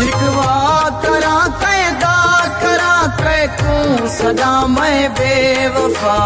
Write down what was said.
शिकवा करा कैदा करा कैकू सदा मैं बेवफा।